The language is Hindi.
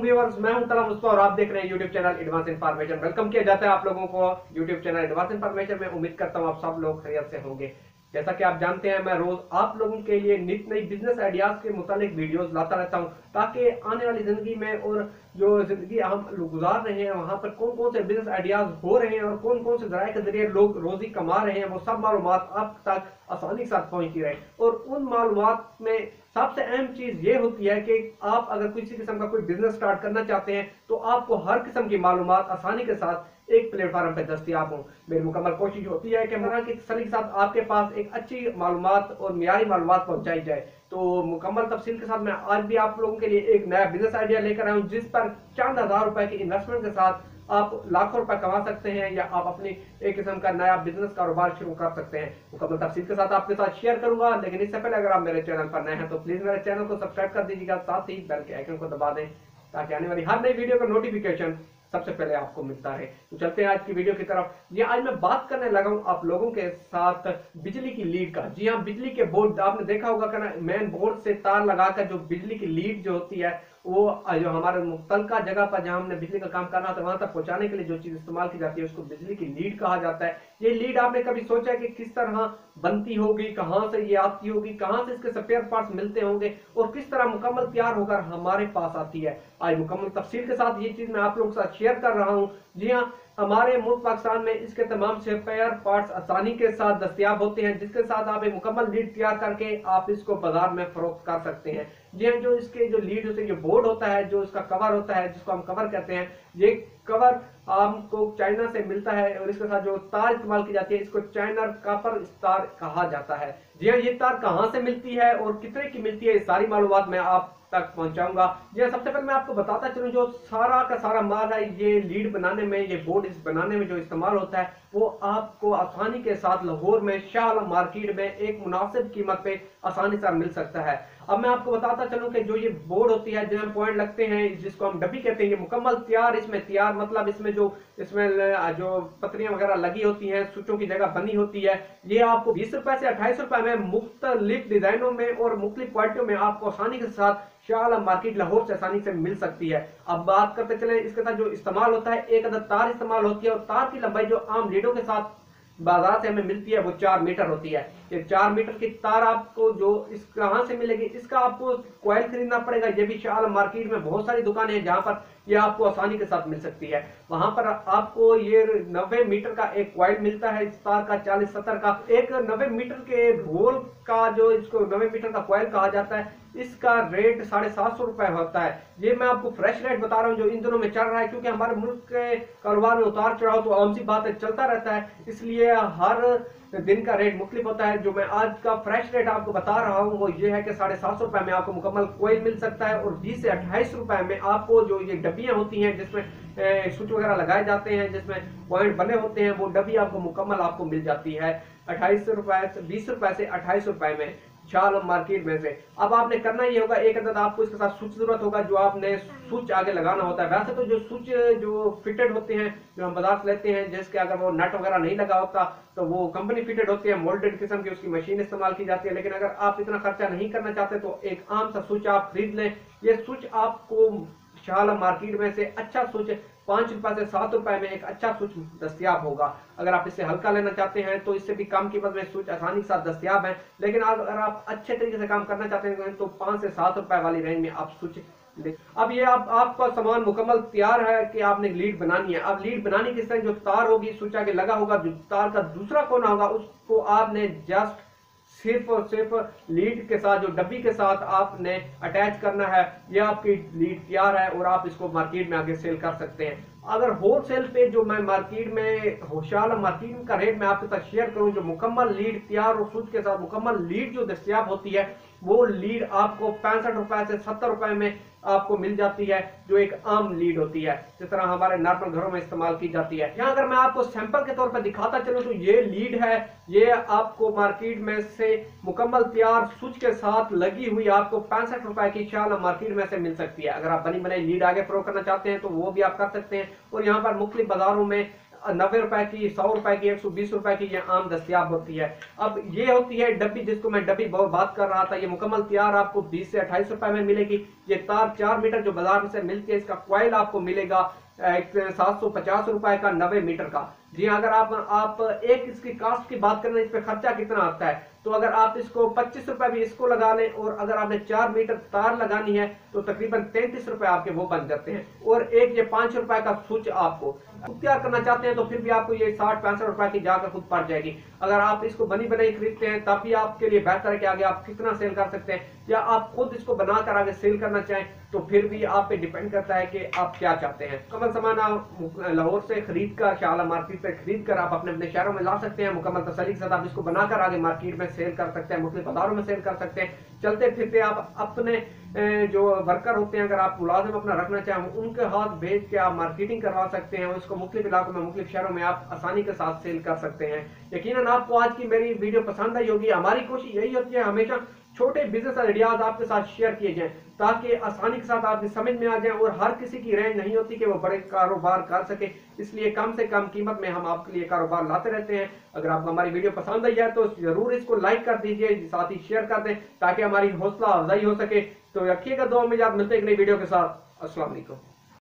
व्यूअर्स, मैं हूँ तलम मुस्तफ़ा और आप देख रहे हैं YouTube channel Advance Information welcome किया जाता है आप लोगों को यूट्यूब चैनल एडवांस इन्फॉर्मेशन में। उम्मीद करता हूँ आप सब लोग खैरियत से होंगे। जैसा कि आप जानते हैं, मैं रोज आप लोगों के लिए नित नई बिज़नेस आइडियाज़ के मुतालिक वीडियोस लाता रहता हूँ। ताकि आने वाली ज़िंदगी में और जो ज़िंदगी हम गुजार रहे हैं, वहाँ पर कौन कौन से बिज़नेस आइडियाज़ हो रहे हैं और कौन कौन से जराये के ज़रिए लोग रोजी कमा रहे हैं, वो सब मालूम आप तक आसानी के साथ पहुँचती रहे। और उन मालूम में सबसे अहम चीज़ ये होती है कि आप अगर किसी किस्म का कोई बिज़नेस स्टार्ट करना चाहते हैं तो आपको हर किस्म की मालूम आसानी के साथ एक प्लेटफॉर्म पर दस्तियाब हो। मेरी मुकम्मल कोशिश होती है कि मरा की तसली के साथ आपके पास एक अच्छी मालूम और मीरी मालूम पहुंचाई जाए। तो मुकम्मल तफसील के साथ मैं आज भी आप लोगों के लिए एक नया बिज़नेस आइडिया लेकर आया हूँ, जिस पर चंद हज़ार रुपए की इन्वेस्टमेंट के साथ आप लाखों रुपए कमा सकते हैं या आप अपने एक किस्म का नया बिज़नेस कारोबार शुरू कर सकते हैं। मुकम्मल तफसील के साथ आपके साथ शेयर करूँगा, लेकिन इससे पहले अगर आप मेरे चैनल पर नए हैं तो प्लीज़ मेरे चैनल को सब्सक्राइब कर दीजिएगा, साथ ही बेल के आइकन को दबा दें, ताकि आने वाली हर नई वीडियो का नोटिफिकेशन सबसे पहले आपको मिलता है। तो चलते हैं आज की वीडियो की तरफ़। ये आज मैं बात करने लगा हूँ आप लोगों के साथ बिजली की लीड का। जी हाँ बिजली के बोर्ड, आपने देखा होगा कि मेन बोर्ड से तार लगाकर जो बिजली की लीड जो होती है, वो जो हमारे मुतलका जगह पर जहाँ हमने बिजली का काम करना होता है, वहाँ तक पहुँचाने के लिए जो चीज़ इस्तेमाल की जाती है, उसको बिजली की लीड कहा जाता है। ये लीड आपने कभी सोचा कि किस तरह बनती होगी, कहाँ से ये आती होगी, कहाँ से इसके स्पेयर पार्ट्स मिलते होंगे और किस तरह मुकम्मल तैयार होकर हमारे पास आती है? आज मुकम्मल तफसील के साथ ये चीज़ मैं आप लोगों के साथ शेयर कर रहा हूँ। जी हाँ हमारे मुल्क पाकिस्तान में इसके तमाम स्पेयर पार्ट्स आसानी के साथ दस्तियाब होते हैं, जिसके साथ आप एक मुकम्मल लीड तैयार करके आप इसको बाज़ार में फरोख्त कर सकते हैं। जी हाँ जो इसके जो लीड होते हैं, जो बोर्ड होता है, जो इसका कवर होता है, जिसको हम कवर कहते हैं, ये कवर आपको चाइना से मिलता है और इसके साथ जो तार इस्तेमाल की जाती है, इसको चाइना कापर तार कहा जाता है। जी हाँ ये तार कहाँ से मिलती है और कितने की मिलती है सारी मालूम मैं आप तक पहुंचाऊँगा। जी सबसे पहले मैं आपको बताता चलूँ, जो सारा का सारा माल है, ये लीड बनाने में, ये बोर्ड इस बनाने में जो इस्तेमाल होता है, वो आपको आसानी के साथ लाहौर में, शाह मार्केट में एक मुनासिब कीमत पे आसानी से मिल सकता है। अब मैं आपको बताता चलूँ कि जो ये बोर्ड होती है, जिसमें पॉइंट लगते हैं, जिसको हम डब्बी कहते हैं, ये मुकम्मल, तैयार, इसमें तैयार मतलब इसमें जो इसमें जो पत्रियाँ वगैरह लगी होती हैं स्विचों की जगह बनी होती है, ये आपको बीस रुपए से अट्ठाईस रुपए में मुख्तलिफ़ डिजाइनों में और मुख्तलिफ़ क्वालिटियों में आपको आसानी के साथ शाह मार्केट लाहौर से आसानी से मिल सकती है। अब बात करते चले, इसके साथ जो इस्तेमाल होता है, एक अदर तार इस्तेमाल होती है और तार की लंबाई जो आम लीडों के साथ बाज़ार से हमें मिलती है, वो चार मीटर होती है। ये चार मीटर की तार आपको जो इस कहाँ से मिलेगी, इसका आपको क्वाइल खरीदना पड़ेगा। ये भी शाल मार्केट में बहुत सारी दुकानें हैं जहाँ पर ये आपको आसानी के साथ मिल सकती है। वहाँ पर आपको ये नब्बे मीटर का एक क्वाइल मिलता है, इस तार का चालीस, सत्तर का। एक नब्बे मीटर के रोल का जो इसको नब्बे मीटर का क्वाइल कहा जाता है इसका रेट साढ़े सात सौ रुपए होता है। ये मैं आपको फ्रेश रेट बता रहा हूँ जो इन दिनों में चल रहा है, क्योंकि हमारे मुल्क के कारोबार में उतार चढ़ाव तो आम सी बात है चलता रहता है, इसलिए हर दिन का रेट मुख्तलिफ़ होता है। जो मैं आज का फ्रेश रेट आपको बता रहा हूँ, वो ये है कि साढ़े सात सौ रुपए में आपको मुकम्मल कोयल मिल सकता है और बीस से अट्ठाईस रुपए में आपको जो ये डब्बियाँ होती हैं, जिसमें स्विच वगैरह लगाए जाते हैं, जिसमें पॉइंट बने होते हैं, वो डब्बी आपको मुकम्मल आपको मिल जाती है। अट्ठाईस रुपए बीस रुपए से अट्ठाईस रुपए में। शाल मार्केट में से। अब आपने करना ही होगा, एक अंदर आपको इसके साथ स्विच ज़रूरत होगा, जो आपने स्विच आगे लगाना होता है। वैसे तो जो स्विच जो फिटेड होते हैं, जो हम बाज़ार से लेते हैं, जिसके अगर वो नट वगैरह नहीं लगा होता तो वो कंपनी फिटेड होती है मोल्डेड किस्म की उसकी मशीन इस्तेमाल की जाती है। लेकिन अगर आप इतना खर्चा नहीं करना चाहते तो एक आम सा स्विच आप खरीद लें। ये स्विच आपको शाल मार्केट में से अच्छा स्विच पाँच रुपए से सात रुपए में एक अच्छा स्विच दस्तियाब होगा। अगर आप इससे हल्का लेना चाहते हैं तो इससे भी कम कीमत में स्विच आसानी के साथ दस्तियाब है। लेकिन अगर आप अच्छे तरीके से काम करना चाहते हैं तो पाँच से सात रुपए वाली रेंज में आप स्विच अब ये आप, आपका सामान मुकम्मल तैयार है कि आपने लीड बनानी है। अब लीड बनाने की तरह जो तार होगी स्विच आगे लगा होगा, जो तार का दूसरा कोना होगा, उसको आपने जस्ट सिर्फ़ और सिर्फ़ लीड के साथ, जो डब्बी के साथ आपने अटैच करना है, ये आपकी लीड तैयार है और आप इसको मार्केट में आगे सेल कर सकते हैं। अगर होलसेल पे जो मैं मार्केट में, होशियार मार्केट का रेट मैं आपके साथ शेयर करूँ, जो मुकम्मल लीड तैयार और सूद के साथ मुकम्मल लीड जो दस्तियाब होती है वो लीड आपको पैंसठ रुपए से सत्तर रुपए में आपको मिल जाती है, जो एक आम लीड होती है, जिस तरह हमारे नॉर्मल घरों में इस्तेमाल की जाती है। यहाँ अगर मैं आपको सैंपल के तौर पर दिखाता चलूँ तो ये लीड है, ये आपको मार्केट में से मुकम्मल तैयार स्विच के साथ लगी हुई आपको पैंसठ रुपए की शाल मार्केट में से मिल सकती है। अगर आप बनी बनाई लीड आगे प्रो करना चाहते हैं तो वो भी आप कर सकते हैं। और यहाँ पर मुख्तलिफ़ बाजारों में नब्बे रुपए की, सौ रुपए की, एक सौ बीस रुपए की ये आम दस्तियाब होती है। अब ये होती है डब्बी जिसको मैं डब्बी बात कर रहा था, ये मुकम्मल तैयार आपको बीस से अट्ठाईस रुपए में मिलेगी। ये तार चार मीटर जो बाज़ार से मिलती है, इसका क्वाइल आपको मिलेगा सात सौ पचास रुपए का नब्बे मीटर का। जी, अगर आप आप एक इसकी कास्ट की बात करें इस पर खर्चा कितना आता है तो अगर आप इसको पच्चीस रुपए भी इसको लगा लें, और अगर आपने चार मीटर तार लगानी है तो तकरीबन तैंतीस रुपए आपके वो बन जाते हैं। और एक ये पाँच रुपए का स्विच आपको। तैयार करना चाहते हैं तो फिर भी आपको ये साठ, पैंसठ रुपए की जाकर खुद पड़ जाएगी। अगर आप इसको बनी बनाई खरीदते हैं, तब भी आपके लिए बेहतर है कि आगे आप कितना सेल कर सकते हैं, या आप खुद इसको बनाकर आगे सेल करना चाहें तो फिर भी आप पे डिपेंड करता है कि आप क्या चाहते हैं। कमल सामान लाहौर से खरीद कर शाला मार्केट से खरीद कर आप अपने अपने शहरों में ला सकते हैं, मुकम्मल तसली के साथ आप इसको बनाकर आगे मार्केट में सेल कर सकते हैं मुख्तलिफ़ बाजारों में सेल कर सकते हैं। चलते फिरते आप अपने जो वर्कर होते हैं, अगर आप मुलाजिम अपना रखना चाहें, उनके हाथ भेज के आप मार्केटिंग करवा सकते हैं और इसको मुख्तलिफ़ इलाकों में, मुख्तलिफ़ शहरों में आप आसानी के साथ सेल कर सकते हैं। यकीन आपको आज की मेरी वीडियो पसंद आई होगी। हमारी कोशिश यही होती है हमेशा छोटे बिज़नेस आइडियाज़ आपके साथ शेयर किए जाएँ, ताकि आसानी के साथ आपकी समझ में आ जाए और हर किसी की रेंज नहीं होती कि वो बड़े कारोबार कर सके। इसलिए कम से कम कीमत में हम आपके लिए कारोबार लाते रहते हैं। अगर आपको हमारी वीडियो पसंद आई है तो ज़रूर इसको लाइक कर दीजिए साथ ही शेयर कर दें, ताकि हमारी हौसला अफजाई हो सके। तो रखिएगा दो में याद मिलते एक नई वीडियो के साथ। असला